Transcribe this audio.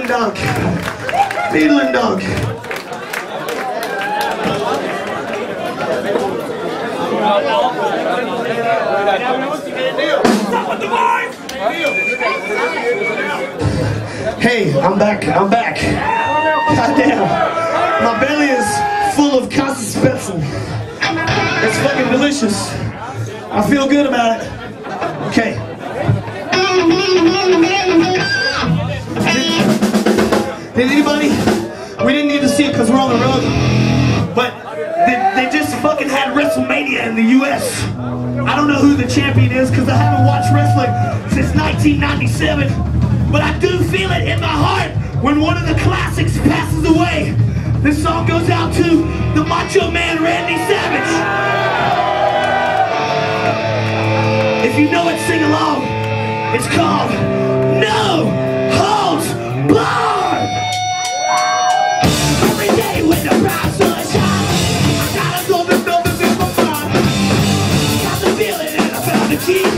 dog. Needling dog. Hey, I'm back. I'm back. Goddamn. My belly is full of Spätzle. It's fucking delicious. I feel good about it. Okay. Did, anybody? We didn't need to see it because we're on the road. But they, they just fucking had WrestleMania in the U.S. I don't know who the champion is because I haven't watched wrestling since 1997. But I do feel it in my heart when one of the classics passes away. This song goes out to the Macho Man Randy Savage. If you know it, sing along. It's called No Holds Barred. And